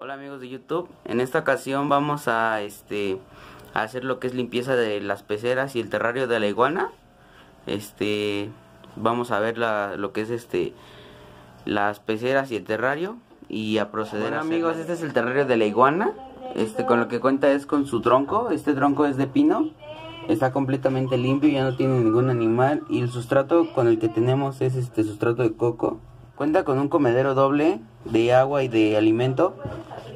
Hola amigos de YouTube, en esta ocasión vamos a este a hacer lo que es limpieza de las peceras y el terrario de la iguana. Este vamos a ver la, lo que es este las peceras y el terrario y a proceder bueno, amigos, este es el terrario de la iguana. Este con lo que cuenta es con su tronco, este tronco es de pino. Está completamente limpio, ya no tiene ningún animal y el sustrato con el que tenemos es este sustrato de coco. Cuenta con un comedero doble de agua y de alimento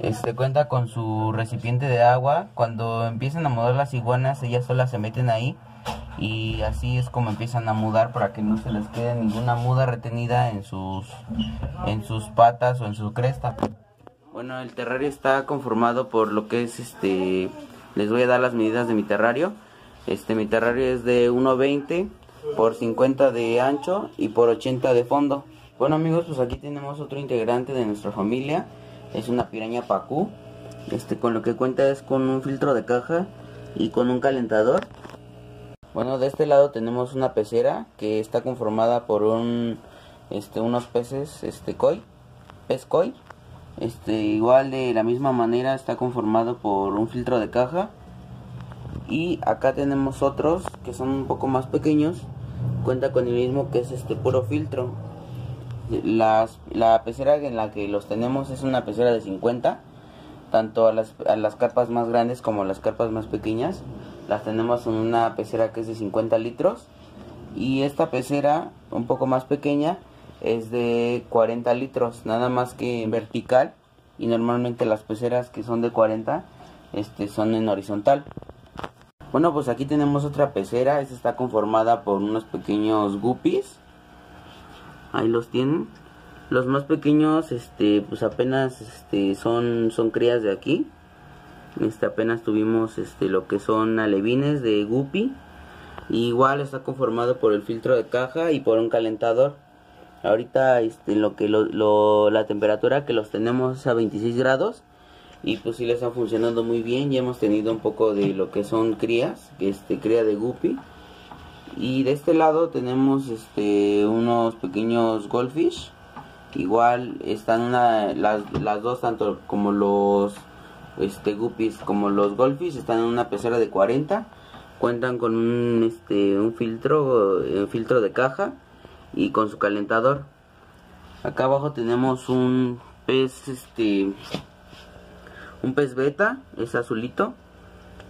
este cuenta con su recipiente de agua. Cuando empiezan a mudar las iguanas, ellas solas se meten ahí y así es como empiezan a mudar para que no se les quede ninguna muda retenida en sus en sus patas o en su cresta. Bueno, el terrario está conformado por lo que es este les voy a dar las medidas de mi terrario. Este mi terrario es de 1.20 por 50 de ancho y por 80 de fondo. Bueno, amigos, pues aquí tenemos otro integrante de nuestra familia es una piraña pacú este con lo que cuenta es con un filtro de caja y con un calentador. Bueno de este lado tenemos una pecera que está conformada por un este unos peces este koi pez koi. Este igual de la misma manera está conformado por un filtro de caja. Y acá tenemos otros que son un poco más pequeños cuenta con el mismo que es este puro filtro las, la pecera en la que los tenemos es una pecera de 50, tanto a las, a las carpas más grandes como a las carpas más pequeñas. Las tenemos en una pecera que es de 50 litros y esta pecera un poco más pequeña es de 40 litros, nada más que en vertical y normalmente las peceras que son de 40 este, son en horizontal. Bueno, pues aquí tenemos otra pecera, esta está conformada por unos pequeños guppies ahí los tienen. Los más pequeños este pues apenas este son son crías de aquí. Este apenas tuvimos este lo que son alevines de guppy. Igual está conformado por el filtro de caja y por un calentador. Ahorita este lo que lo, la temperatura que los tenemos es a 26 grados. Y pues sí les está funcionando muy bien. Ya hemos tenido un poco de lo que son crías este cría de guppy y de este lado tenemos este unos pequeños goldfish. Igual están las, las dos tanto como los este guppies como los goldfish están en una pecera de 40 cuentan con un este un filtro un filtro de caja y con su calentador. Acá abajo tenemos un pez este un pez beta es azulito.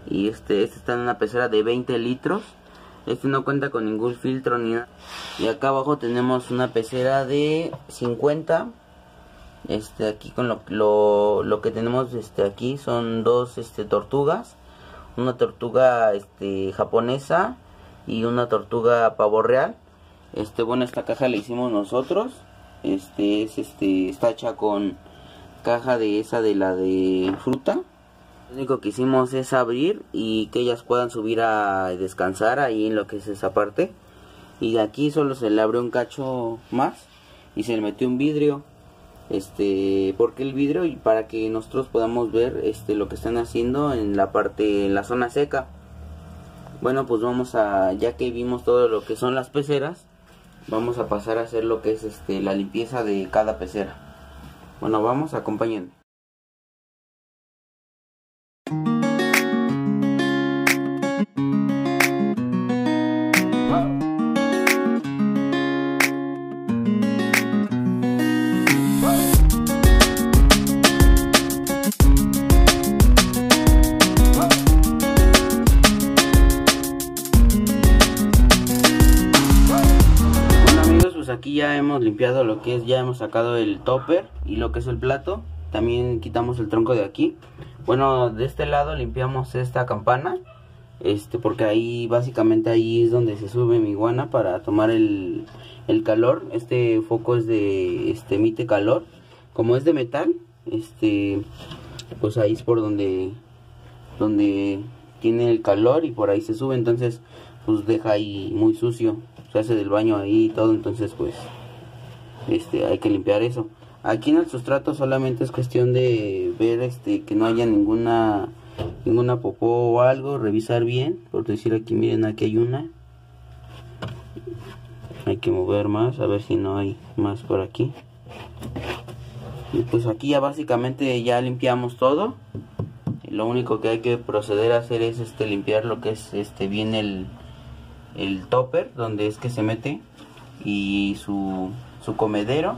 Y este este está en una pecera de 20 litros este no cuenta con ningún filtro ni nada. Y acá abajo tenemos una pecera de 50. Este aquí con lo, lo, lo que tenemos este aquí son dos este tortugas. Una tortuga este japonesa y una tortuga pavo real. Este bueno esta caja la hicimos nosotros. Este es este está hecha con caja de esa de la de fruta lo único que hicimos es abrir y que ellas puedan subir a descansar ahí en lo que es esa parte. Y aquí solo se le abrió un cacho más y se le metió un vidrio. Este, porque el vidrio y para que nosotros podamos ver este lo que están haciendo en la parte en la zona seca. Bueno, pues vamos a ya que vimos todo lo que son las peceras, vamos a pasar a hacer lo que es este la limpieza de cada pecera. Bueno, vamos, acompáñenme. Aquí ya hemos limpiado lo que es, ya hemos sacado el topper y lo que es el plato. También quitamos el tronco de aquí. Bueno, de este lado limpiamos esta campana. Este, porque ahí básicamente ahí es donde se sube mi iguana para tomar el, el calor. Este foco es de, este, emite calor. Como es de metal, este, pues ahí es por donde, donde tiene el calor y por ahí se sube. Entonces, pues deja ahí muy sucio se hace del baño ahí y todo, entonces pues este hay que limpiar eso. Aquí en el sustrato solamente es cuestión de ver este que no haya ninguna ninguna popó o algo, revisar bien, por decir aquí miren aquí hay una. Hay que mover más a ver si no hay más por aquí. Y pues aquí ya básicamente ya limpiamos todo. Lo único que hay que proceder a hacer es este limpiar lo que es este bien el, el topper donde es que se mete y su, su comedero.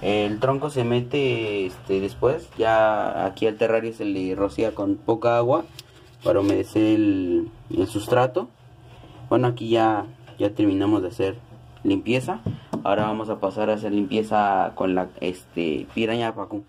El tronco se mete este, después, ya aquí al terrario se le rocía con poca agua para humedecer el, sustrato. Bueno, aquí ya, ya terminamos de hacer limpieza. Ahora vamos a pasar a hacer limpieza con la este, piraña Pacu.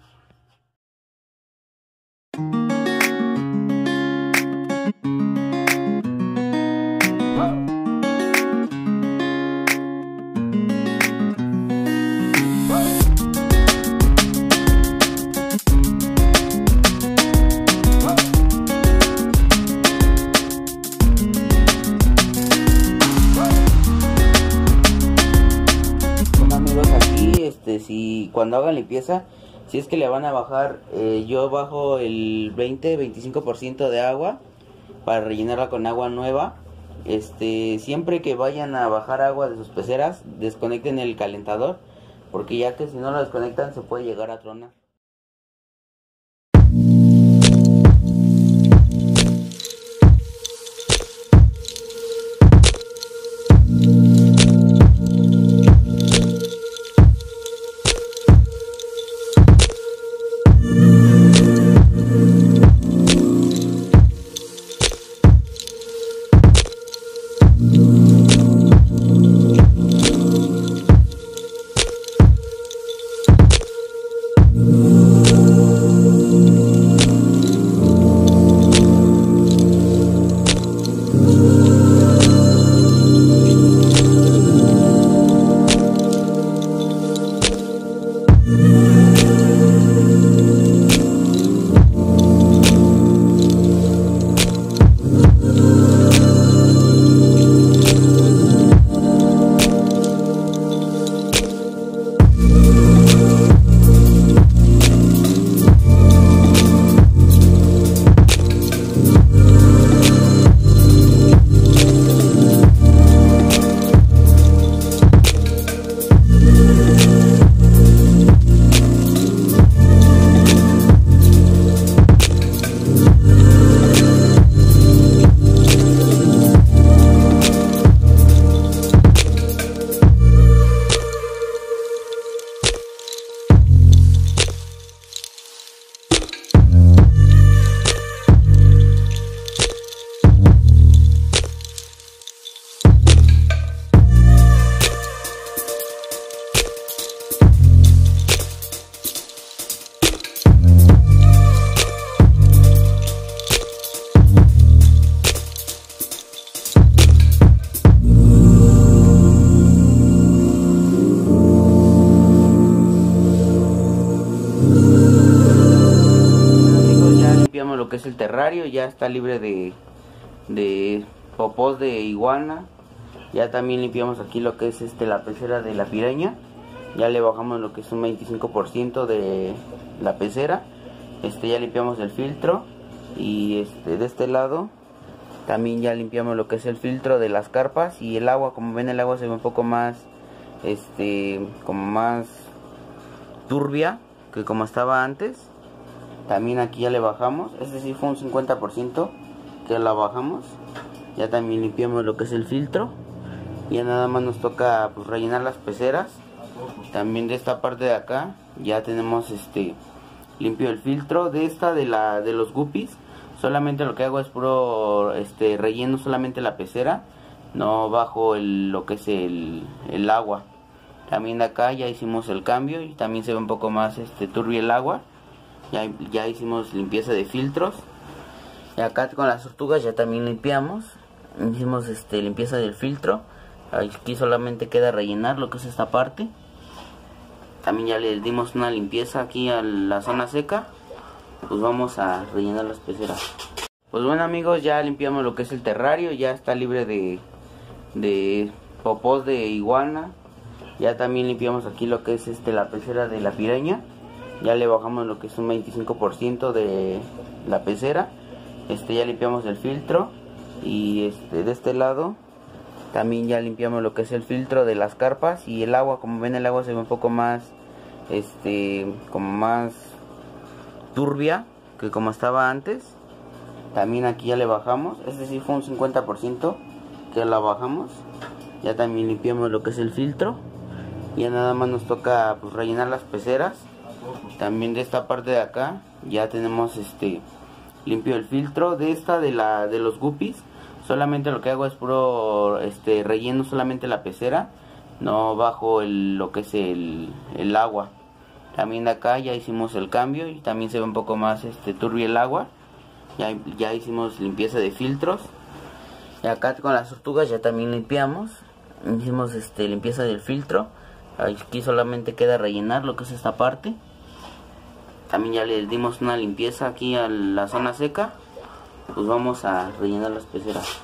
Si cuando hagan limpieza, si es que le van a bajar, eh, yo bajo el 20-25% de agua para rellenarla con agua nueva. Este, siempre que vayan a bajar agua de sus peceras, desconecten el calentador, porque ya que si no lo desconectan se puede llegar a tronar. Es el terrario, ya está libre de, de popós de iguana. Ya también limpiamos aquí lo que es este la pecera de la piraña. Ya le bajamos lo que es un 25% de la pecera. Este ya limpiamos el filtro y este de este lado también ya limpiamos lo que es el filtro de las carpas y el agua, como ven el agua se ve un poco más este como más turbia que como estaba antes. También aquí ya le bajamos. Este sí fue un 50% que la bajamos. Ya también limpiamos lo que es el filtro. Ya nada más nos toca pues, rellenar las peceras. También de esta parte de acá ya tenemos este limpio el filtro de esta de la de los guppies. Solamente lo que hago es puro este relleno solamente la pecera, no bajo el, lo que es el, el agua. También de acá ya hicimos el cambio y también se ve un poco más este turbio el agua. Ya, ya hicimos limpieza de filtros. Y acá con las tortugas ya también limpiamos. Hicimos este limpieza del filtro. Aquí solamente queda rellenar lo que es esta parte. También ya le dimos una limpieza aquí a la zona seca. Pues vamos a rellenar las peceras. Pues bueno amigos, ya limpiamos lo que es el terrario. Ya está libre de, de de iguana. Ya también limpiamos aquí lo que es este la pecera de la piraña. Ya le bajamos lo que es un 25% de la pecera. Este ya limpiamos el filtro y este de este lado también ya limpiamos lo que es el filtro de las carpas y el agua, como ven el agua se ve un poco más este como más turbia que como estaba antes también aquí ya le bajamos este sí fue un 50% que la bajamos ya también limpiamos lo que es el filtro ya nada más nos toca pues, rellenar las peceras también de esta parte de acá ya tenemos este limpio el filtro. De esta de la de los guppies solamente lo que hago es puro este relleno solamente la pecera no bajo el, lo que es el, el agua. También de acá ya hicimos el cambio y también se ve un poco más este turbio el agua. Ya, ya hicimos limpieza de filtros. Y acá con las tortugas ya también limpiamos. Hicimos este limpieza del filtro. Aquí solamente queda rellenar lo que es esta parte también ya le dimos una limpieza aquí a la zona seca pues vamos a rellenar las peceras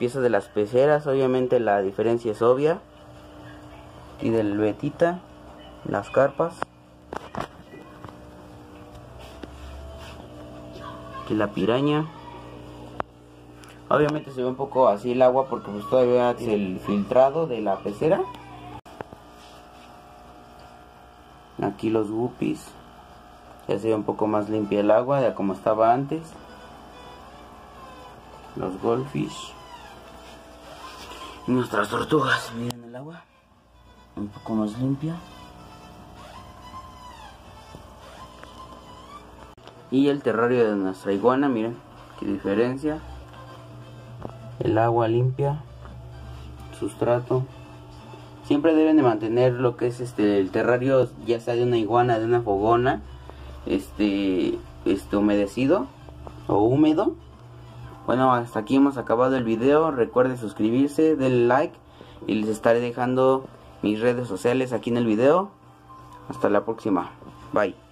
limpieza de las peceras, obviamente la diferencia es obvia. Y del betita, las carpas. Aquí la piraña. Obviamente se ve un poco así el agua porque pues todavía es el filtrado de la pecera. Aquí los guppies. Ya se ve un poco más limpia el agua de como estaba antes los goldfish nuestras tortugas. Miren el agua. Un poco más limpia. Y el terrario de nuestra iguana miren qué diferencia. El agua limpia. Sustrato. Siempre deben de mantener lo que es este el terrario ya sea de una iguana de una fogona este este humedecido o húmedo bueno, hasta aquí hemos acabado el video. Recuerden suscribirse, denle like y les estaré dejando mis redes sociales aquí en el video. Hasta la próxima. Bye.